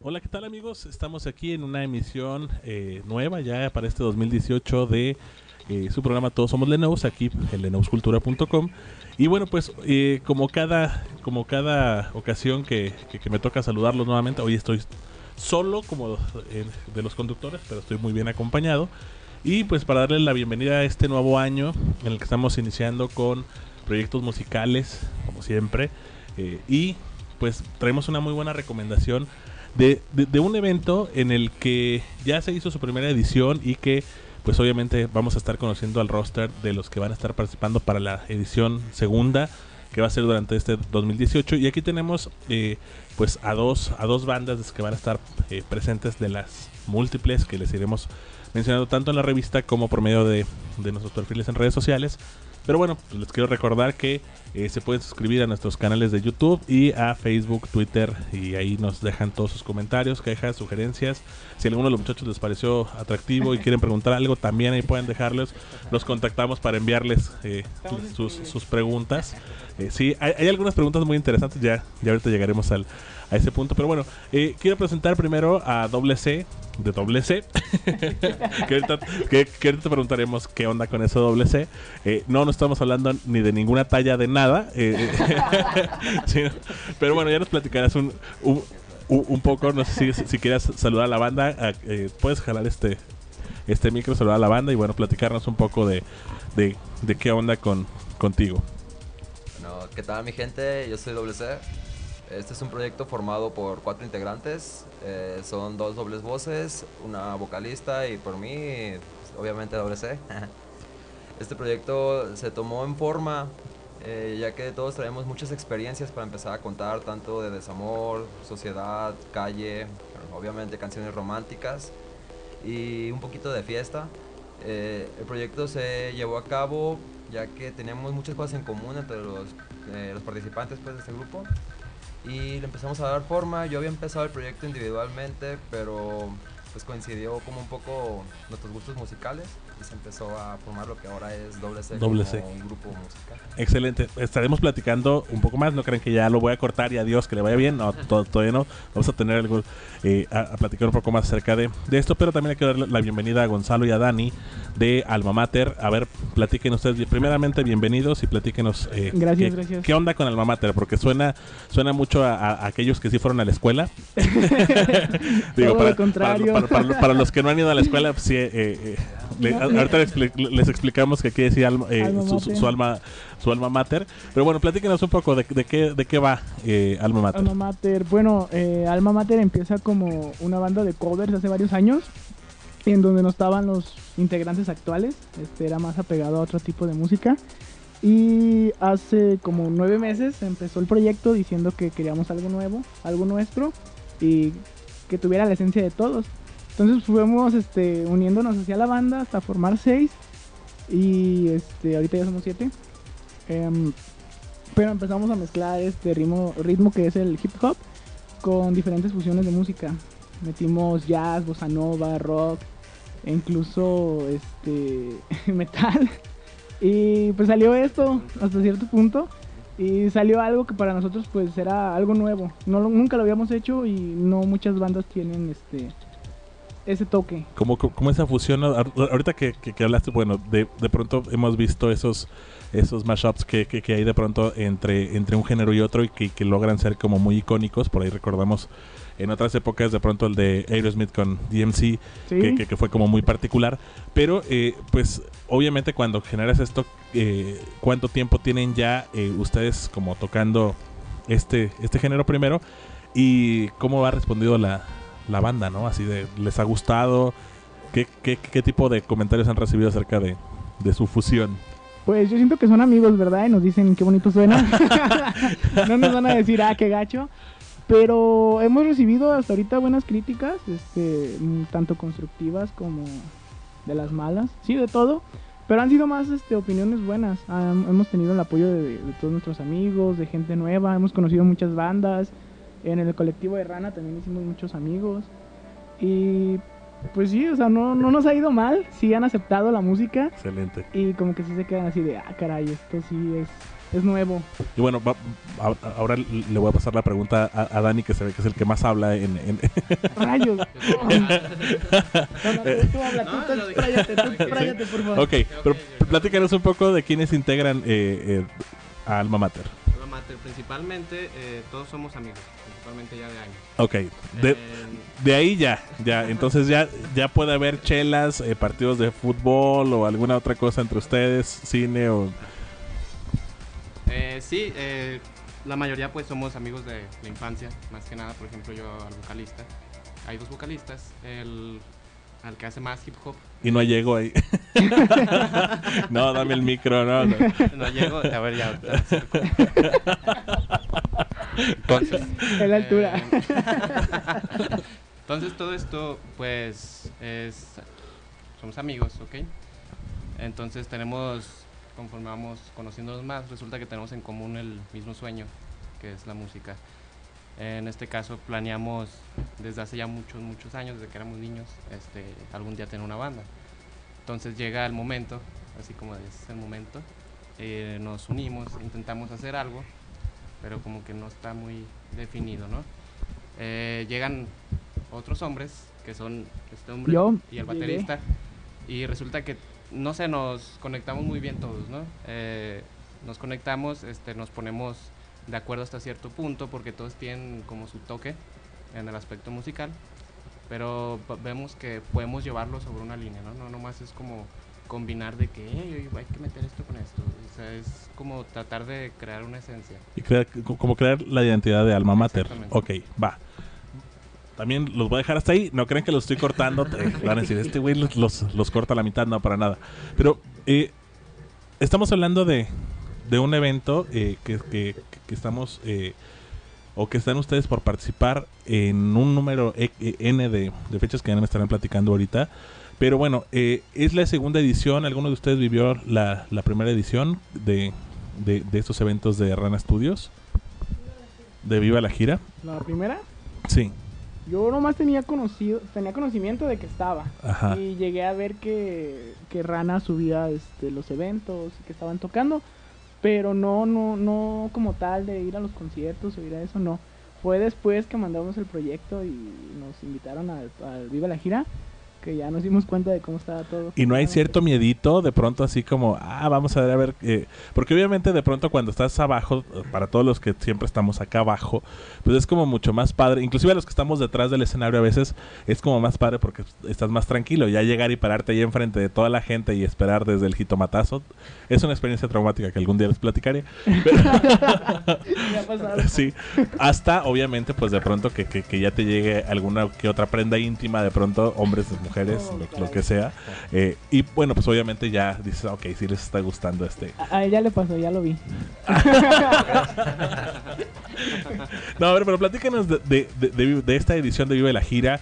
Hola, ¿qué tal amigos? Estamos aquí en una emisión eh, nueva ya para este 2018 de eh, su programa Todos Somos Lenovo, aquí en lenovoscultura.com. Y bueno, pues eh, como cada como cada ocasión que, que- me toca saludarlos nuevamente, hoy estoy solo como de los conductores, pero estoy muy bien acompañado. Y pues para darles la bienvenida a este nuevo año en el que estamos iniciando con proyectos musicales, como siempre. y pues traemos una muy buena recomendación de, un evento en el que ya se hizo su primera edición y que pues obviamente vamos a estar conociendo al roster de los que van a estar participando para la edición segunda que va a ser durante este 2018 y aquí tenemos eh, pues a dos a dos bandas que van a estar eh, presentes de las múltiples que les iremos mencionando tanto en la revista como por medio de, de nuestros perfiles en redes sociales. Pero bueno, pues les quiero recordar que eh, se pueden suscribir a nuestros canales de YouTube y a Facebook, Twitter y ahí nos dejan todos sus comentarios, quejas, sugerencias. Si alguno de los muchachos les pareció atractivo y quieren preguntar algo, también ahí pueden dejarlos. Los contactamos para enviarles eh, sus, sus preguntas. Eh, sí, hay, algunas preguntas muy interesantes, ya, ya ahorita llegaremos al, a ese punto. Pero bueno, eh, quiero presentar primero a Doble C, de Doble C, que, ahorita, que, ahorita preguntaremos qué onda con eso Doble C. Eh, no, no estamos hablando ni de ninguna talla de nada. eh, sí, pero bueno, ya nos platicarás un, un, un- poco, no sé si, si quieras saludar a la banda, eh, puedes jalar este este micro, saludar a la banda y bueno, platicarnos un poco de, de, de qué onda con contigo. ¿Qué tal mi gente? Yo soy Doble C. Este es un proyecto formado por cuatro integrantes. eh, son dos dobles voces, una vocalista y por mí, pues, obviamente Doble C. Este proyecto se tomó en forma eh, ya que todos traemos muchas experiencias para empezar a contar, tanto de desamor, sociedad, calle, obviamente canciones románticas y un poquito de fiesta. Eh, el proyecto se llevó a cabo ya que tenemos muchas cosas en común entre los, eh, los participantes pues, de este grupo y le empezamos a dar forma. Yo había empezado el proyecto individualmente, pero pues coincidió como un poco nuestros gustos musicales y se empezó a formar lo que ahora es Doble C, Doble como C. un grupo musical. Excelente. Estaremos platicando un poco más. No creen que ya lo voy a cortar y adiós, que le vaya bien. No, to- todavía no. Vamos a tener algo eh, a, a platicar un poco más acerca de, de esto. Pero también hay que darle la bienvenida a Gonzalo y a Dani de Alma Mater. A ver, platiquen ustedes. Primeramente, bienvenidos y platíquenos. eh, Gracias, qué, gracias. ¿Qué onda con Alma Mater? Porque suena suena mucho a, aquellos que sí fueron a la escuela. Todo lo contrario. Para, para- para- para los que no han ido a la escuela, pues sí. eh, eh, le- No, ahorita les, expli- les explicamos que aquí decía alma, eh, Alma su, su- mater. su alma su alma mater. Pero bueno, platíquenos un poco de, de qué de qué va eh, Alma Mater. Alma Mater. Bueno, eh, Alma Mater empieza como una banda de covers hace varios años, en donde no estaban los integrantes actuales. Este era más apegado a otro tipo de música. Y hace como nueve meses empezó el proyecto diciendo que queríamos algo nuevo, algo nuestro y que tuviera la esencia de todos. Entonces fuimos este, uniéndonos hacia la banda hasta formar seis y este, ahorita ya somos siete. Em, pero empezamos a mezclar este ritmo, ritmo que es el hip hop con diferentes fusiones de música. Metimos jazz, bossa nova, rock, e incluso este metal. Y pues salió esto hasta cierto punto y salió algo que para nosotros pues era algo nuevo. No nunca lo habíamos hecho y no muchas bandas tienen este ese toque. como, como esa fusión, ahorita que, que- que hablaste, bueno, de, de pronto hemos visto esos esos mashups que, que, que hay de pronto entre, entre un género y otro y que, que logran ser como muy icónicos, por ahí recordamos en otras épocas de pronto el de Aerosmith con DMC, que- que fue como muy particular, pero eh, pues obviamente cuando generas esto, eh, ¿cuánto tiempo tienen ya eh, ustedes como tocando este, este género primero? ¿Y cómo ha respondido la, la banda, no? Así de, ¿les ha gustado? ¿Qué, qué, qué tipo de comentarios han recibido acerca de, de su fusión? Pues yo siento que son amigos, ¿verdad? Y nos dicen qué bonito suena. no nos van a decir, ah, qué gacho. Pero hemos recibido hasta ahorita buenas críticas, este, tanto constructivas como de las malas. Sí, de todo. Pero han sido más este, opiniones buenas. Hemos tenido el apoyo de, de todos nuestros amigos, de gente nueva. Hemos conocido muchas bandas. En el colectivo de Rana también hicimos muchos amigos. Y pues sí, o sea, no, no nos ha ido mal, sí han aceptado la música Excelente. y como que sí se quedan así de, ah, caray, esto sí es, es nuevo. Y bueno, va- a- ahora le voy a pasar la pregunta a, a Dani, que se ve que es el que más habla en... en- Rayos. Ok, pero platícanos un poco de quiénes integran eh, eh, a Alma Mater. Alma Mater, principalmente, eh, todos somos amigos, principalmente ya de años. Ok, de, Eh, de ahí ya, ya, entonces ya, ya puede haber chelas, eh, partidos de fútbol o alguna otra cosa entre ustedes, cine o... eh, sí, eh, la mayoría pues somos amigos de la infancia, más que nada, por ejemplo, yo al vocalista. Hay dos vocalistas, el al que hace más hip hop. Y no llego ahí. no, dame el micro, no, no. No llego, a ver ya. Entonces, En la altura. Eh, Entonces todo esto, pues, es, somos amigos, ¿ok? Entonces tenemos, conforme vamos conociéndonos más, resulta que tenemos en común el mismo sueño, que es la música. En este caso planeamos desde hace ya muchos, muchos años, desde que éramos niños, este, algún día tener una banda. Entonces llega el momento, así como es el momento, eh, nos unimos, intentamos hacer algo, pero como que no está muy definido, ¿no? Eh, llegan otros hombres, que son este hombre Yo y el llegué. baterista, y resulta que, no sé, nos conectamos muy bien todos, ¿no? Eh, nos conectamos, este, nos ponemos de acuerdo hasta cierto punto, porque todos tienen como su toque en el aspecto musical, pero vemos que podemos llevarlo sobre una línea, ¿no? No nomás es como combinar de que "Ey, oye, hay que meter esto con esto, o sea, es como tratar de crear una esencia. Y crear- como crear la identidad de Alma Mater. Ok, va. También los voy a dejar hasta ahí. No creen que los estoy cortando. Eh, van a decir, este güey los, los, los corta a la mitad. No, para nada. Pero eh, estamos hablando de, de un evento eh, que, que- que estamos... eh, o que están ustedes por participar en un número e- e- N de, de fechas que ya me estarán platicando ahorita. Pero bueno, eh, es la segunda edición. ¿Alguno de ustedes vivió la, la primera edición de, de, de estos eventos de Rana Studios? ¿De Viva la Gira? La primera, Sí. yo nomás tenía conocido, tenía conocimiento de que estaba. Ajá. Y llegué a ver que, que Rana subía este, los eventos que estaban tocando, pero no, no, no como tal de ir a los conciertos o ir a eso, no. Fue después que mandamos el proyecto y nos invitaron al, al Viva la Gira, que ya nos dimos cuenta de cómo estaba todo. Y no hay cierto miedito de pronto así como, ah, vamos a ver, a ver, eh, porque obviamente de pronto cuando estás abajo, para todos los que siempre estamos acá abajo, pues es como mucho más padre, inclusive a los que estamos detrás del escenario a veces es como más padre porque estás más tranquilo, ya llegar y pararte ahí enfrente de toda la gente y esperar desde el jitomatazo, es una experiencia traumática que algún día les platicaré. Pasado. sí, hasta obviamente pues de pronto que, que, que ya te llegue alguna que otra prenda íntima, de pronto hombres, mujeres, Oh, lo, caray. lo que sea. Eh, y bueno, pues obviamente ya dices, ok, sí les está gustando este. A, a ella le pasó, ya lo vi. No, a ver, pero platícanos de, de- de- de esta edición de Vive la Gira.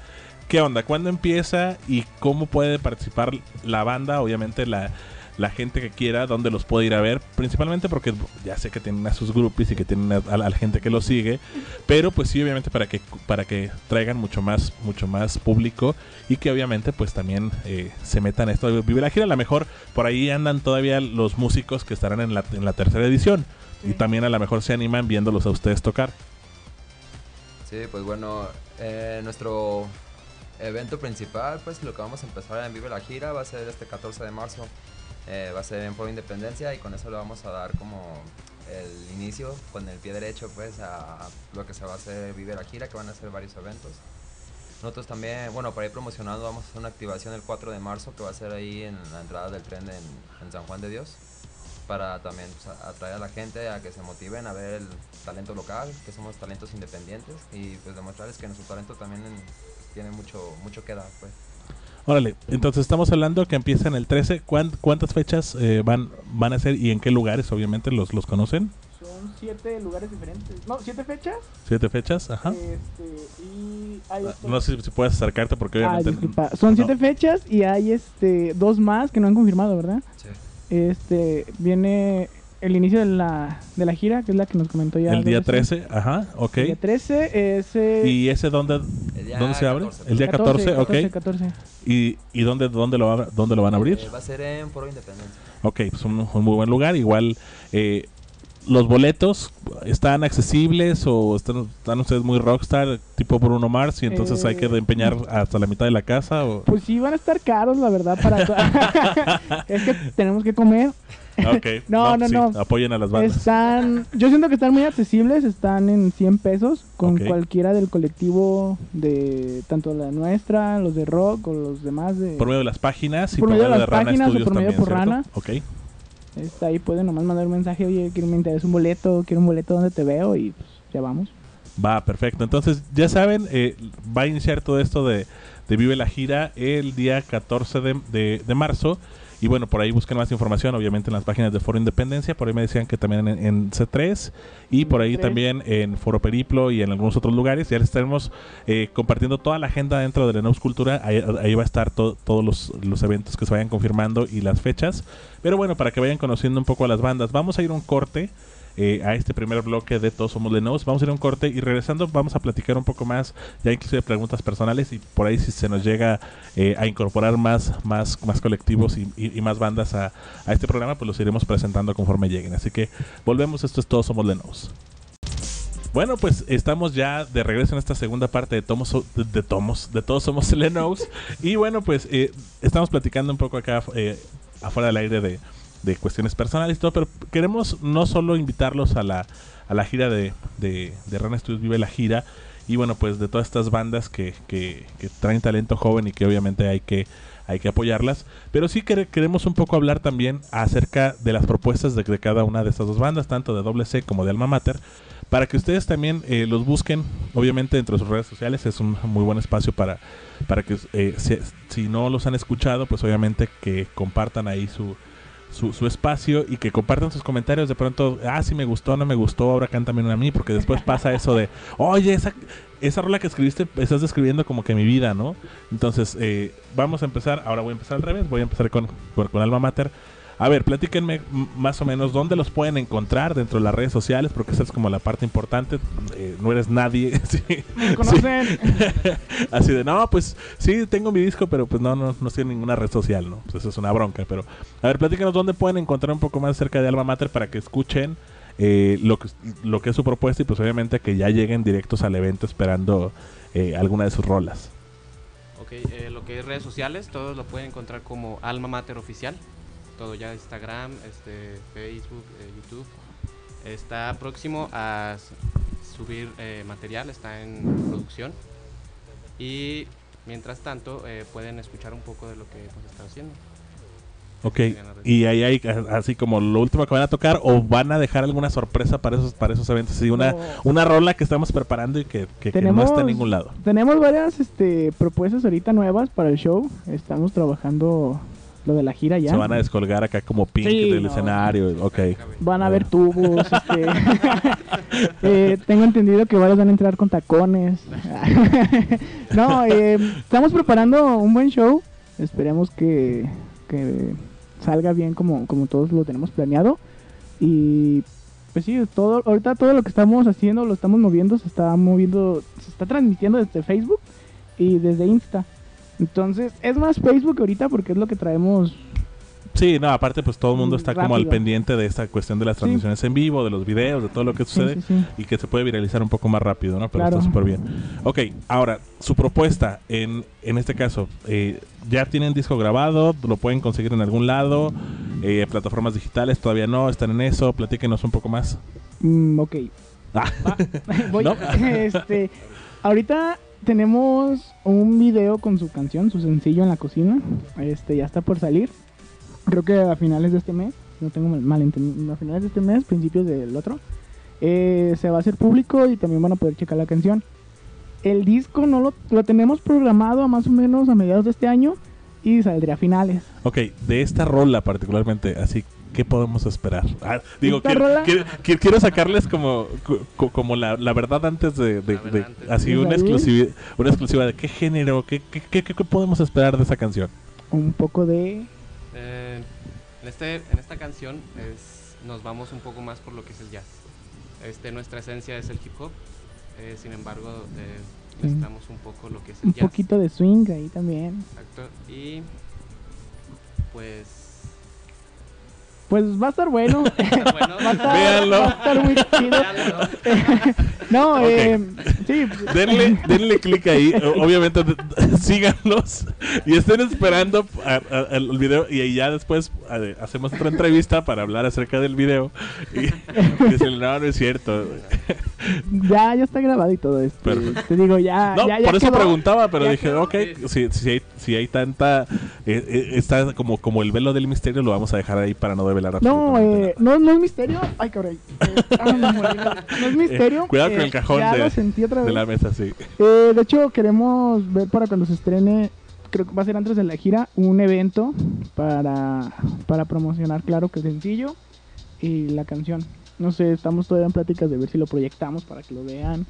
¿Qué onda? ¿Cuándo empieza y cómo puede participar la banda? Obviamente la, la gente que quiera, dónde los puede ir a ver. Principalmente porque ya sé que tienen a sus grupos y que tienen a, a la gente que los sigue. Pero pues sí, obviamente para que, para que traigan mucho más, mucho más público y que obviamente pues también eh, se metan a esto de Vive la Gira. A lo mejor por ahí andan todavía los músicos que estarán en la, en la tercera edición. Y también a lo mejor se animan viéndolos a ustedes tocar. Sí, pues bueno, eh, nuestro evento principal, pues lo que vamos a empezar en Vive la Gira va a ser este 14 de marzo. Eh, va a ser en Foro Independencia y con eso le vamos a dar como el inicio con el pie derecho pues a lo que se va a hacer Vive la Gira, que van a ser varios eventos. Nosotros también, bueno, para ir promocionando vamos a hacer una activación el 4 de marzo que va a ser ahí en la entrada del tren en, San Juan de Dios para también pues, atraer a la gente a que se motiven a ver el talento local, que somos talentos independientes y pues demostrarles que nuestro talento también en- tiene mucho mucho que dar, pues. Órale, entonces estamos hablando que empiezan el 13. ¿Cuán- ¿Cuántas fechas eh, van, van a ser y en qué lugares? Obviamente los, los conocen. Son siete lugares diferentes. No, siete fechas. Siete fechas, ajá. Este, y hay Ah, otro- No sé si puedes acercarte porque Ah, obviamente... disculpa. Son siete no. fechas y hay este dos más que no han confirmado, ¿verdad? Sí. Este viene el inicio de la, de la gira, que es la que nos comentó ya. el día WC. 13, ajá, ok. El día 13 es... eh, ¿Y ese dónde, dónde se abre? 14. El día 14, 14, ok. 14. ¿Y, y dónde, dónde, lo, abra- dónde lo van a abrir? Eh, va a ser en Foro Independencia. Ok, pues un, un muy buen lugar. Igual, eh, ¿los boletos están accesibles o están, están ustedes muy rockstar, tipo Bruno Mars, y entonces hay que Eh, empeñar hasta la mitad de la casa? O... Pues sí, van a estar caros, la verdad, para... es que tenemos que comer. Ok, No, no, sí, no. apoyen a las bandas. Están, yo siento que están muy accesibles, están en 100 pesos con cualquiera del colectivo de tanto la nuestra, los de rock o los demás de... Por medio de las páginas y Por medio de las Rana páginas o por medio también, por ¿cierto? Rana. Ok. Está ahí, pueden nomás mandar un mensaje, oye, quiero me interesa un boleto, quiero un boleto donde te veo y pues ya vamos. Va, perfecto. Entonces, ya saben, eh, va a iniciar todo esto de, de Vive la Gira el día 14 de, de- de marzo. Y bueno, por ahí busquen más información, obviamente en las páginas de Foro Independencia. Por ahí me decían que también en, en C3 y por ahí C3. también en Foro Periplo y en algunos otros lugares. Ya les estaremos eh, compartiendo toda la agenda dentro de la Neus Cultura. Ahí, ahí va a estar to- todos los, los eventos que se vayan confirmando y las fechas. Pero bueno, para que vayan conociendo un poco a las bandas, vamos a ir a un corte eh, a este primer bloque de Todos Somos Lenos. Vamos a ir a un corte y regresando vamos a platicar un poco más, ya inclusive preguntas personales y por ahí si se nos llega eh, a incorporar más, más, más colectivos y, más bandas a, a este programa, pues los iremos presentando conforme lleguen. Así que volvemos, esto es Todos Somos Lenos. Bueno, pues estamos ya de regreso en esta segunda parte de Tomos, de, Tomos, de Todos Somos Lenos. Y bueno, pues eh, estamos platicando un poco acá afuera del aire de, de cuestiones personales y todo, pero queremos no solo invitarlos a la, a la gira de, de, de Rana Studios Vive la Gira, y bueno, pues de todas estas bandas que, que, que traen talento joven y que obviamente hay que, hay que apoyarlas, pero sí quere- queremos un poco hablar también acerca de las propuestas de, cada una de estas dos bandas, tanto de Doble como de Alma Mater, para que ustedes también eh, los busquen, obviamente dentro de sus redes sociales, es un muy buen espacio para, para que eh, si no los han escuchado, pues obviamente que compartan ahí su, su, su espacio y que compartan sus comentarios de pronto, ah, si me gustó, no me gustó, ahora cántame una a mí, porque después pasa eso de, oye, esa, esa rola que escribiste, estás describiendo como que mi vida, ¿no? Entonces, eh, vamos a empezar, ahora voy a empezar al revés, voy a empezar con, con, con Alma Mater. A ver, platíquenme más o menos dónde los pueden encontrar dentro de las redes sociales, porque esa es como la parte importante. eh, no eres nadie. sí. ¿Me conocen? Así de, no, pues sí, tengo mi disco, pero pues no, no, no estoy en ninguna red social, ¿no? Pues eso es una bronca. Pero, a ver, platícanos dónde pueden encontrar un poco más acerca de Alma Mater para que escuchen eh, lo, que, lo que es su propuesta y pues obviamente que ya lleguen directos al evento esperando eh, alguna de sus rolas. Ok, eh, lo que es redes sociales, todos lo pueden encontrar como Alma Mater Oficial. Todo ya Instagram, este, Facebook, eh, YouTube. Está próximo a subir eh, material, está en producción. Y mientras tanto, eh, pueden escuchar un poco de lo que hemos estado haciendo. Ok, y ahí hay a- así como lo último que van a tocar o van a dejar alguna sorpresa para esos para esos eventos. Sí, una, No. una rola que estamos preparando y que, que- que no está en ningún lado. Tenemos varias este, propuestas ahorita nuevas para el show. Estamos trabajando lo de la gira ya. Se van a descolgar acá como pink Sí, del no. escenario. Ok. Van a haber tubos. este, eh, tengo entendido que varios van a entrar con tacones. no, eh, estamos preparando un buen show. Esperemos que, que salga bien como, como todos lo tenemos planeado. Y pues sí, todo, ahorita todo lo que estamos haciendo lo estamos moviendo. Se está moviendo, se está transmitiendo desde Facebook y desde Insta. Entonces, es más Facebook ahorita porque es lo que traemos Sí, no, aparte pues todo el mundo Mm, está como al pendiente de esta cuestión de las Sí. transmisiones en vivo, de los videos, de todo lo que sucede sí, sí. y que se puede viralizar un poco más rápido, ¿no? Pero Claro. está súper bien. Ok, ahora, su propuesta en, en este caso, eh, ¿ya tienen disco grabado? ¿Lo pueden conseguir en algún lado? Eh, ¿Plataformas digitales? ¿Todavía no? ¿Están en eso? Platíquenos un poco más. Mm, ok. Ah. Voy. ¿No? este, ahorita tenemos un video con su canción, su sencillo en la cocina. Este, ya está por salir. Creo que a finales de este mes, no tengo mal, entendido, a finales de este mes, principios del otro, eh, se va a hacer público y también van a poder checar la canción. El disco no lo, lo tenemos programado a más o menos a mediados de este año y saldría a finales. Ok, de esta rola particularmente, así, ¿qué podemos esperar? Ah, digo, ¿Esta quiero, quiero- sacarles como, co- como la, la verdad antes de, de- La verdad de- antes. así ¿De una exclusiva, una exclusiva de qué género, qué, qué, qué- qué podemos esperar de esa canción. Un poco de... Eh, en, este, en esta canción es nos vamos un poco más por lo que es el jazz. Este, nuestra esencia es el hip hop, eh, sin embargo, eh, Sí. necesitamos un poco lo que es el Un jazz. poquito de swing ahí también. Exacto. Y pues Pues va a estar bueno. bueno, va, a estar, Véanlo. va a estar muy chido. No, Ok. eh, sí. Denle, denle clic ahí, obviamente síganlos y estén esperando a- a- el video y ya después a- hacemos otra entrevista para hablar acerca del video y, y dicen, no, no es cierto. Ya, ya está grabado y todo esto. Perfecto. Te digo, ya. No, ya, ya por eso quedó. preguntaba, pero Ya dije, quedó. ok, si, si, hay, si hay tanta, eh, eh, está como, como el velo del misterio, lo vamos a dejar ahí para no develar No, eh, no, no es misterio. Ay, cabrón. Eh, ah, no es misterio. Eh, cuidado con eh, el cajón Ya de- lo sentí otra nada. vez. de la mesa, sí. Eh, de hecho, queremos ver para cuando se estrene, creo que va a ser antes de la gira, un evento para, para promocionar, claro, que sencillo y la canción. No sé, estamos todavía en pláticas de ver si lo proyectamos para que lo vean.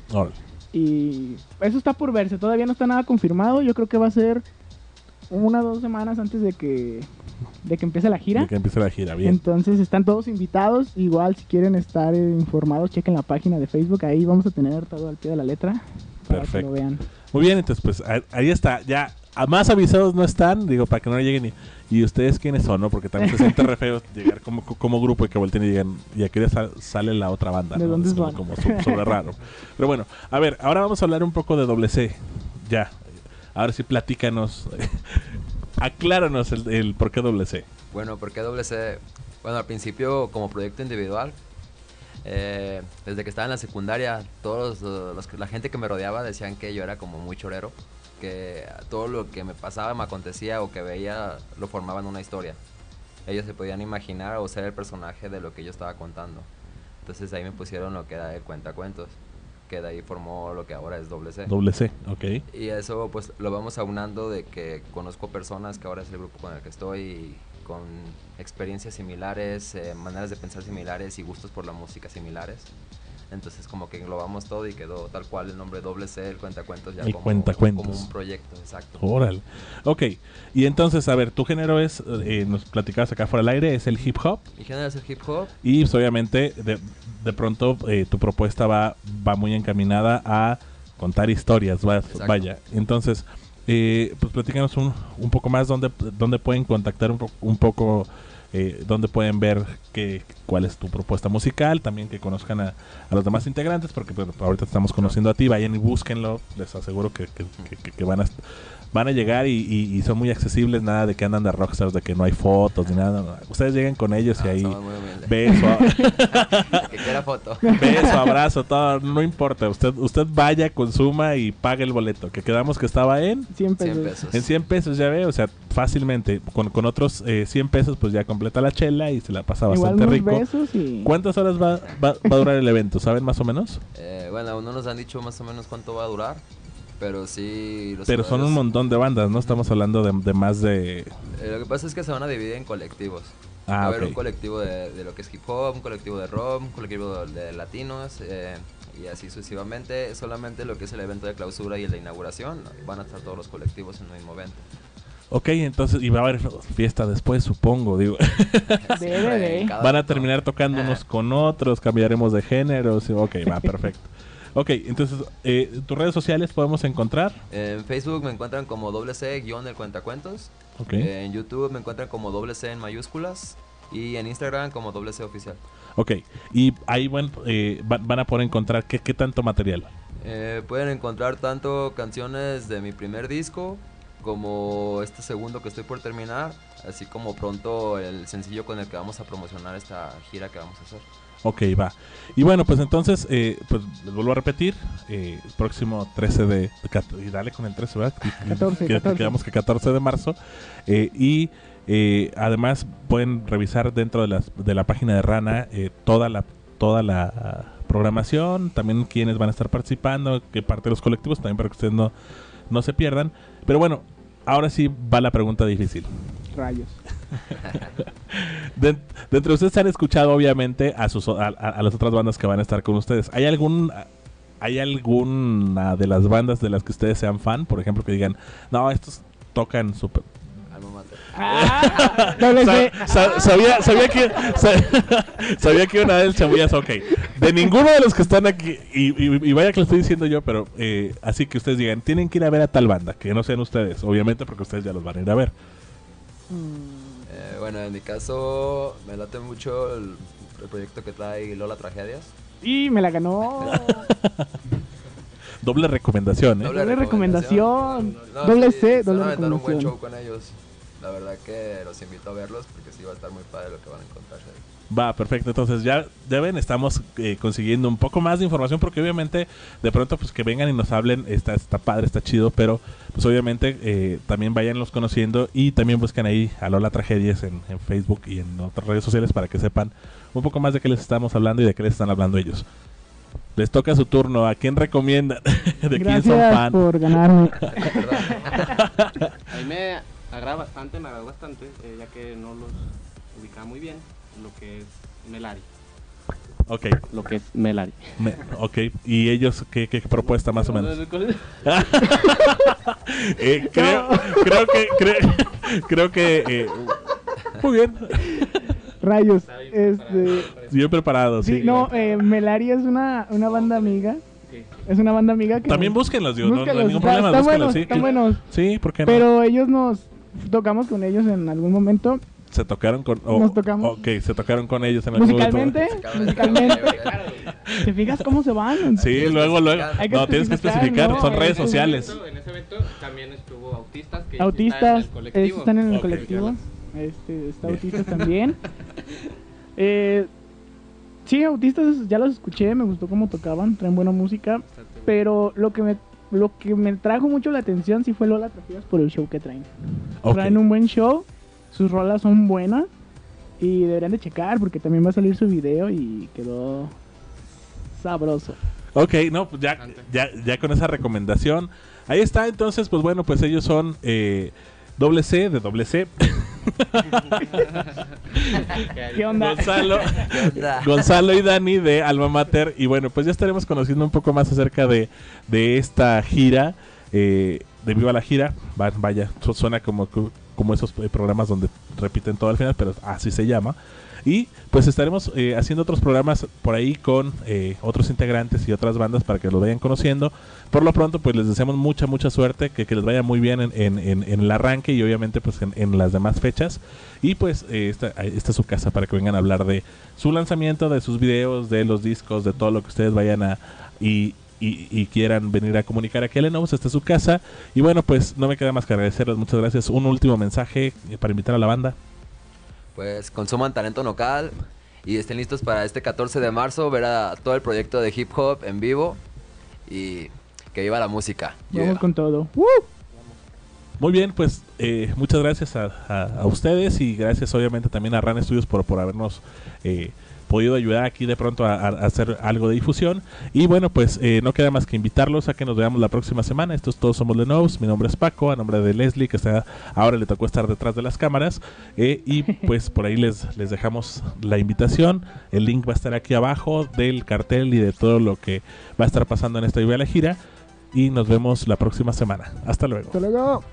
Y eso está por verse, todavía no está nada confirmado. Yo creo que va a ser una o dos semanas antes de que, de que empiece la gira. De que empiece la gira, bien. Entonces están todos invitados. Igual si quieren estar eh, informados, chequen la página de Facebook. Ahí vamos a tener todo al pie de la letra para Perfecto. que lo vean. Muy bien, entonces pues ahí- está, ya a más avisados no están, digo, para que no lleguen y, y ustedes quiénes son, ¿no? Porque también se siente re feo llegar como, como grupo y que volteen y digan, y aquí ya sal- sale la otra banda, ¿De ¿no? dónde Es como, como sobre raro. Pero bueno, a ver, ahora vamos a hablar un poco de doble C, ya, ahora sí platícanos, acláranos el, el por qué doble C. Bueno, ¿por qué doble C? Bueno, al principio como proyecto individual, eh, desde que estaba en la secundaria, todos los, la gente que me rodeaba decían que yo era como muy chorero, que todo lo que me pasaba, me acontecía o que veía lo formaba en una historia. Ellos se podían imaginar o ser el personaje de lo que yo estaba contando. Entonces ahí me pusieron lo que era el cuentacuentos, que de ahí formó lo que ahora es doble C. Doble C, ok. Y eso pues lo vamos aunando de que conozco personas que ahora es el grupo con el que estoy y con experiencias similares, eh, maneras de pensar similares y gustos por la música similares. Entonces como que englobamos todo y quedó tal cual el nombre doble C, el cuentacuentos ya El como, Cuentacuentos. como un proyecto, exacto. Órale. Ok, y entonces, a ver, tu género es, eh, nos platicabas acá fuera del aire, es el hip hop. Mi género es el hip hop, Y pues, obviamente de, de pronto eh, tu propuesta va, va muy encaminada a contar historias, va- vaya. Entonces, eh, pues platícanos un, un poco más dónde, dónde pueden contactar un, po- un poco, eh, dónde pueden ver que, cuál es tu propuesta musical, también que conozcan a, los demás integrantes, porque pues, ahorita estamos conociendo a ti, vayan y búsquenlo, les aseguro que- que- que- que van a... Van a llegar y, y- y son muy accesibles, nada de que andan de rockstars, de que no hay fotos ni nada. no. Ustedes lleguen con ellos y Ah, ahí beso, que quiera foto. Beso, abrazo, todo, no importa. Usted usted vaya, consuma y pague el boleto. Que quedamos que estaba en 100 pesos. 100 pesos. en 100 pesos, ya ve, o sea, fácilmente. Con, con otros eh, 100 pesos, pues ya completa la chela y se la pasa Igual bastante rico. besos y... ¿Cuántas horas va, va, va a durar el evento? ¿Saben más o menos? Eh, bueno, aún no nos han dicho más o menos cuánto va a durar, pero sí... los Pero son un montón de bandas, ¿no? Estamos hablando de, de más de... Eh, lo que pasa es que se van a dividir en colectivos. Ah, Va a haber un colectivo de, de lo que es hip hop, un colectivo de rock, un colectivo de, de latinos eh, y así sucesivamente. Solamente lo que es el evento de clausura y el de inauguración van a estar todos los colectivos en el mismo evento. Ok, entonces, y va a haber fiesta después, supongo, digo. Van a terminar tocando unos con otros, cambiaremos de géneros. Ok, va, perfecto. Ok, entonces, eh, ¿tus redes sociales podemos encontrar? En Facebook me encuentran como doble C guion el cuentacuentos. Ok. En YouTube me encuentran como doble C en mayúsculas. Y en Instagram como doble C oficial. Ok, y ahí bueno, eh, va- van a poder encontrar qué, qué tanto material. Eh, pueden encontrar tanto canciones de mi primer disco como este segundo que estoy por terminar, así como pronto el sencillo con el que vamos a promocionar esta gira que vamos a hacer. Ok, va. Y bueno, pues entonces, eh, pues les vuelvo a repetir, eh, próximo 13 de... y dale con el 13, ¿verdad? 14, Que- 14. Quedamos que 14 de marzo. eh, y eh, además pueden revisar dentro de, las, de la página de Rana eh, toda la toda la programación, también quiénes van a estar participando, qué parte de los colectivos, también para que ustedes no, no se pierdan. Pero bueno, ahora sí va la pregunta difícil. Rayos. De, de entre ustedes han escuchado obviamente a, sus, a, a- a las otras bandas que van a estar con ustedes. ¿Hay algún hay alguna de las bandas de las que ustedes sean fan, por ejemplo, que digan, no, estos tocan mater. Ah, sa- sabía, sabía que sa- sabía que una vez chamullas, ok. De ninguno de los que están aquí, y, y- y vaya que lo estoy diciendo yo, pero eh, así que ustedes digan, tienen que ir a ver a tal banda, que no sean ustedes, obviamente, porque ustedes ya los van a ir a ver. Eh, bueno, en mi caso me late mucho el, el proyecto que trae Lola Tragedias. Y me la ganó. Doble recomendación, ¿eh? Doble recomendación. No, Doble sí, C, doble a aventar un buen recomendación. show con ellos. La verdad que los invito a verlos porque sí va a estar muy padre lo que van a encontrarse ahí. Va, perfecto. Entonces ya, ya ven, estamos eh, consiguiendo un poco más de información porque obviamente de pronto pues que vengan y nos hablen, está, está padre, está chido, pero pues obviamente eh, también vayanlos conociendo y también busquen ahí a Lola Tragedias en, en Facebook y en otras redes sociales para que sepan un poco más de qué les estamos hablando y de qué les están hablando ellos. Les toca su turno. ¿A quién recomiendan? ¿De quién son fan? por ganarme. A mí me agrada bastante, me agrada bastante, eh, ya que no los ubicaba muy bien, lo que es Melari. Ok, Lo que es Melari. me- ok. ¿Y ellos qué, qué propuesta más o menos? Eh, creo, creo que creo, creo que eh, muy bien Rayos. Este, bien preparado sí, sí, no, eh, Melari es una, una banda amiga. Sí. Es una banda amiga que. también búsquenlos digo, no- no, hay Búsquenlos, ningún está- problema están búsquenlos, buenos, sí, están buenos. sí ¿por qué no? Pero ellos nos tocamos con ellos en algún momento. Se tocaron con oh, nos tocamos. ok se tocaron con ellos en momento. Musicalmente, musicalmente. ¿Te fijas cómo se van? sí luego luego Hay que no tienes que especificar, ¿no? son En redes ese sociales En ese evento también estuvo Autistas, que Autistas, está en el colectivo. están en el Ok. colectivo. Este, está autistas también. Eh, sí, autistas ya los escuché, me gustó cómo tocaban, traen buena música. Pero lo que me lo que me trajo mucho la atención sí fue Lola Tragedias por el show que traen. Ok. Traen un buen show, sus rolas son buenas y deberían de checar porque también va a salir su video y quedó sabroso. Ok, no, pues ya, ya, ya con esa recomendación. Ahí está, entonces, pues bueno, pues ellos son eh, doble C de doble C. ¿Qué onda? Gonzalo, ¿Qué onda? Gonzalo y Dani de Alma Mater. Y bueno, pues ya estaremos conociendo un poco más acerca de, de esta gira. eh, de Viva la Gira. Va- vaya, su- suena como, como esos eh, programas donde repiten todo al final, pero así se llama. Y pues estaremos eh, haciendo otros programas por ahí con eh, otros integrantes y otras bandas para que lo vayan conociendo. Por lo pronto, pues les deseamos mucha, mucha suerte, que, que les vaya muy bien en, en- en- el arranque y obviamente pues en las demás fechas. Y pues eh, esta, esta es su casa para que vengan a hablar de su lanzamiento, de sus videos, de los discos, de todo lo que ustedes vayan a... Y, y- y quieran venir a comunicar aquí a Lenovo, esta es su casa. Y bueno, pues no me queda más que agradecerles, muchas gracias. Un último mensaje eh, para invitar a la banda. Pues consuman talento local y estén listos para este 14 de marzo ver a todo el proyecto de hip hop en vivo y que viva la música. Vamos Yeah. con todo. ¡Woo! Muy bien, pues eh, muchas gracias a, a- a ustedes y gracias obviamente también a RAN Studios por, por habernos eh, podido ayudar aquí de pronto a, hacer algo de difusión. Y bueno, pues eh, no queda más que invitarlos a que nos veamos la próxima semana. Estos todos somos Lenovo. Mi nombre es Paco, a nombre de Leslie, que está ahora le tocó estar detrás de las cámaras. eh, y pues por ahí les, les dejamos la invitación. El link va a estar aquí abajo del cartel y de todo lo que va a estar pasando en esta Viva la Gira. Y nos vemos la próxima semana. Hasta luego. Hasta luego.